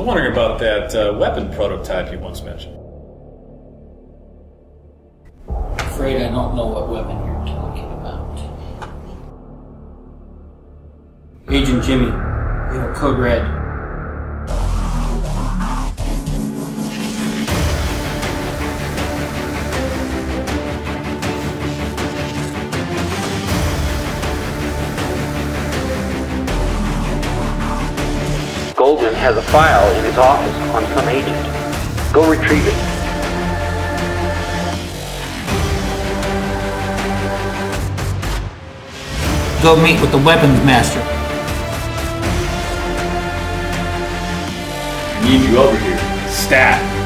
was wondering about that uh, weapon prototype you once mentioned. Afraid I don't know what weapon you're talking about. Agent Jimmy, you have code red. Goldman has a file in his office on some agent. Go retrieve it. Go meet with the weapons master. I need you over here. Stat.